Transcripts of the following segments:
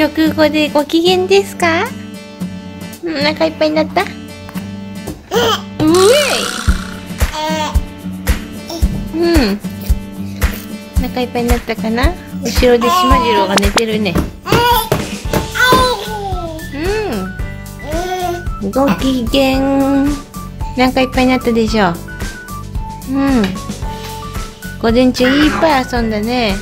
食後でご機嫌ですか？お腹いっぱいになった？うえいうん。お腹いっぱいになったかな？後ろでしまじろうが寝てるね。うん。ご機嫌。お腹いっぱいになったでしょ？うん。午前中いっぱい遊んだね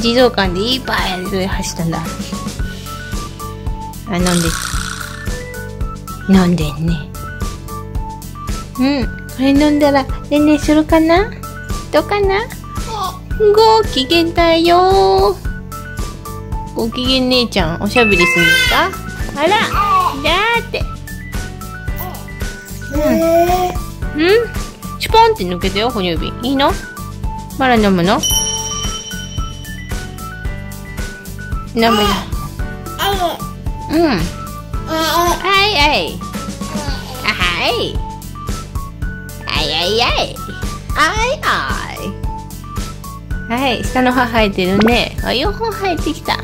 児童館でいっぱい走ったんだ。あ飲んで飲んでんね。うん。これ飲んだらねんねするかな？どうかな？ご機嫌だよ。ご機嫌姉ちゃんおしゃべりするんですか？あらだって。うん。うん？シュポンって抜けたよ哺乳瓶。いいの？まだ飲むの？飲むようんはいはいあはいはいはいはいはいはいはい下の歯生えてるね。あ4本生えてきた。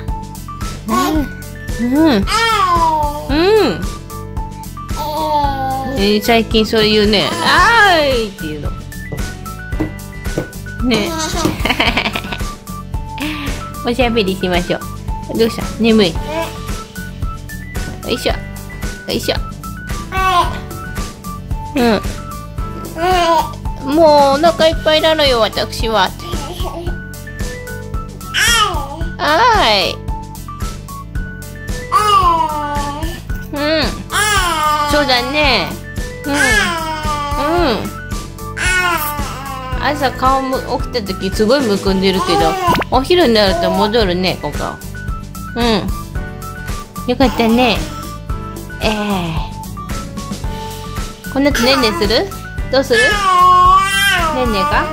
うんうんうんえー、最近そういうね「あーい!」っていうの。ね。おしゃべりしましょうどうした？眠い？よいしょ。よいしょ。うん。もうお腹いっぱいなのよ私は。はい。うん。そうだね。うん。うん。朝顔む起きた時すごいむくんでるけどお昼になると戻るねここうん。よかったね。ええー、この後ねんねする？どうする？ねんねか？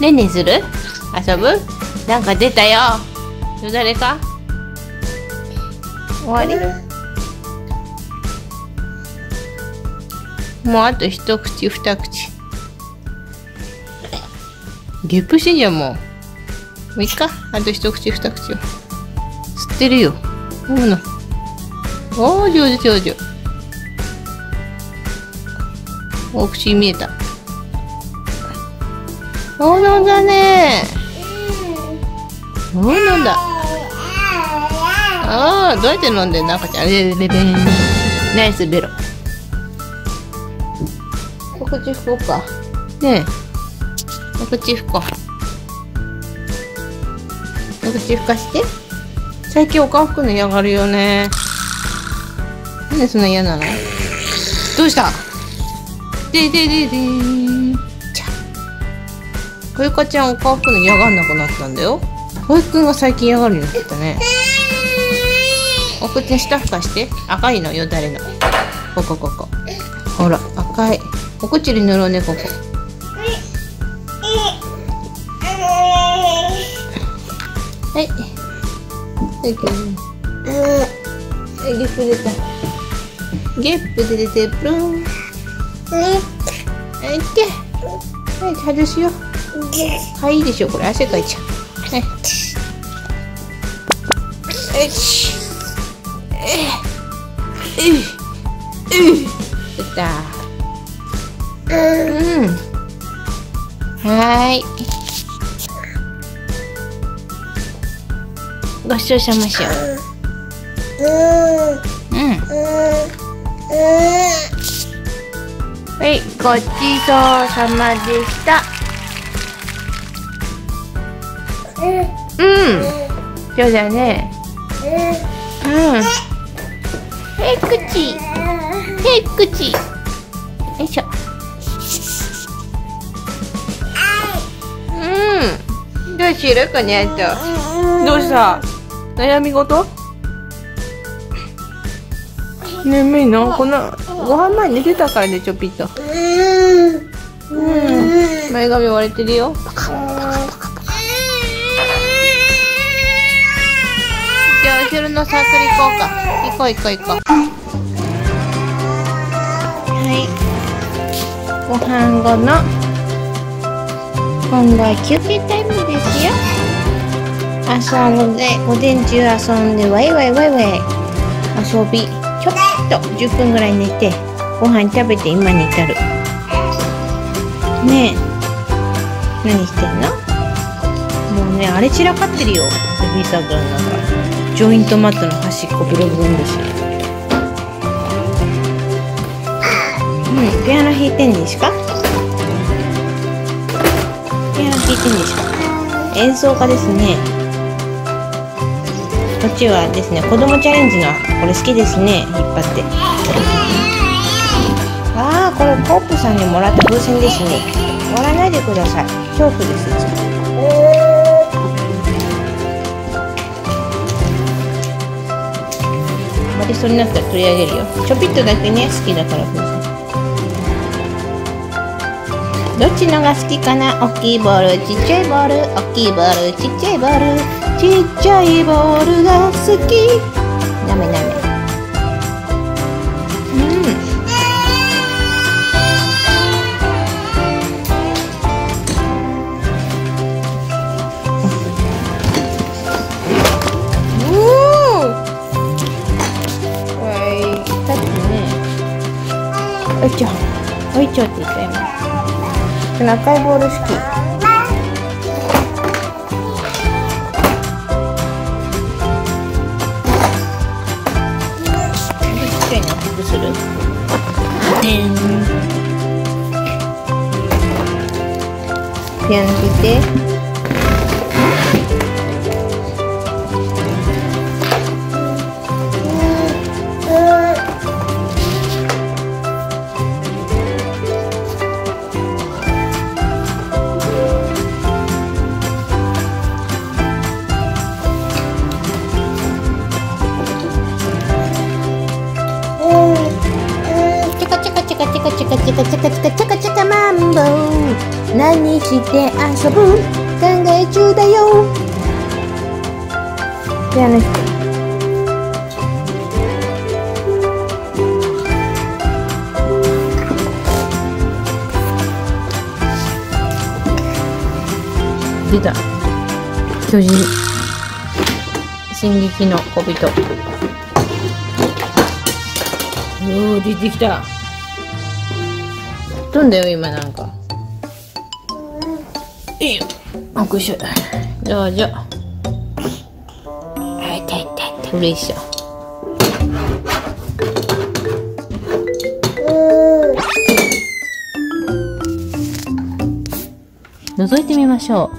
ねんねする？遊ぶ？なんか出たよ。よだれか？終わり？もうあと一口二口。ゲップしてんじゃんもう。もういっか。あと一口二口を。吸ってるよ。飲むのおー上手上手。お口見えた。おー飲んだね。おー飲んだ。ああどうやって飲んでんの？赤ちゃん。レレレンナイスベロ。お口拭こうか。ねえ。お口拭こう。お口拭かして。最近お顔拭くの嫌がるよね。なんでそんな嫌なの？どうした？ででででーん。ちゃ。こゆかちゃんお顔拭くの嫌がんなくなったんだよ。保育くんが最近嫌がるようになったね。お口下ふかして。赤いのよだれの？ここここ。ほら赤い。お口に塗ろうねここ。はい。はい。はいゲップ出たゲップ出てプルン。はい。って。はい。外しよう。はいいいでしょこれ汗かいちゃうはい。よしえいえい出たうん。はーい。ご視聴しましょう。うん。はいごちそうさまでした。うん。そうだね。うん。へくちへくちよいしょ。うん。どうするこの後。どうした？悩み事？眠いのこのご飯前寝てたからねちょぴっとうん。前髪割れてるよ。パカパカパカパカじゃあ後ろのサークル行こうか。行こう行こう行こう。はい。ご飯後の今度は休憩タイムですよ遊んで午前中遊んでワイワイワイワイ遊び。ちょっと10分ぐらい寝てご飯食べて今に至る。ねえ。何してんの？もうねあれ散らかってるよ。ベビーサークルの中。ジョイントマットの端っこブロブロンだしうん。ピアノ弾いてんですか？ピアノ弾いてんですか？演奏家ですね。こっちはですね子供チャレンジのこれ好きですね。引っ張って。ああこれポップさんにもらった風船ですね。割らないでください。恐怖です。いつもバリそうになったら取り上げるよ。ちょぴっとだけね好きだから風船。どっちのが好きかな？大きいボールちっちゃいボール。大きいボールちっちゃいボール。ちっちゃいボールが好き。ダメダメうん。おおはいさっきね。おいちょ。おいちょって言った今この赤いボール好き。Patreon-টিতে カチカチカチカチカチカチカチカマンボウ何して遊ぶ考え中だよじゃあね出た巨人進撃の小人おお出てきた飛んだよ今なんか。いいよ。あこいしょどうぞあ。いたいたいたうれしそう覗いてみましょ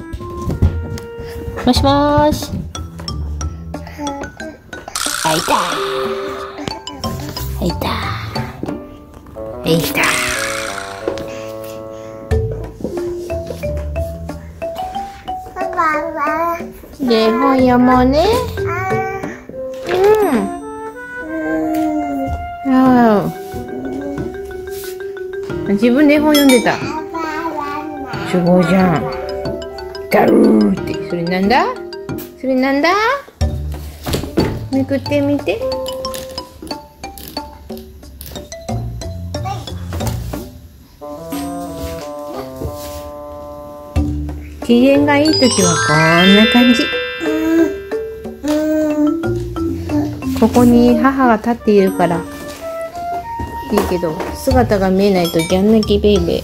う。もしもーし。あいた。あいた。あいたで本読もうね。うん。ああ自分で本読んでた。すごいじゃん。ガルーって。それなんだ？それなんだ？めくってみて。機嫌がいい時はこんな感じ。ここに母が立っているからいいけど姿が見えないとギャン泣きベイベー。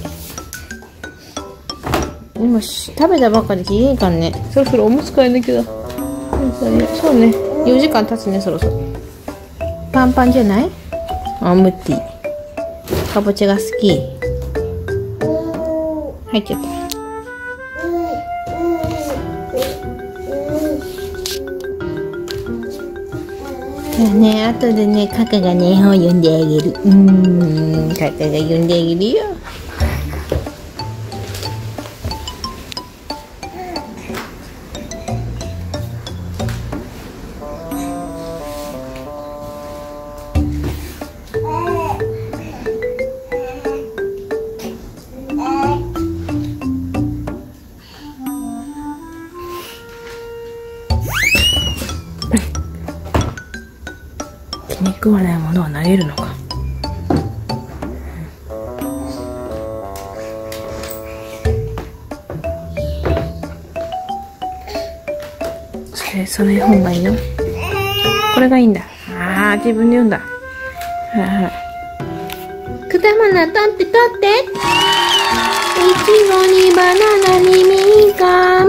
今し食べたばっかり機嫌いいかんね。そろそろおむつ替えなきゃだ。そうね。4時間経つねそろそろ。パンパンじゃない？あムッティ。かぼちゃが好き。入っちゃったね後でねカカがね絵本読んであげる。うーんカカが読んであげるよ。食わないものは投げるのか。好きえー、その絵本がいいの？これがいいんだ。ああ自分で読んだ。はいはい果物取って取って。いちごにバナナにみかん。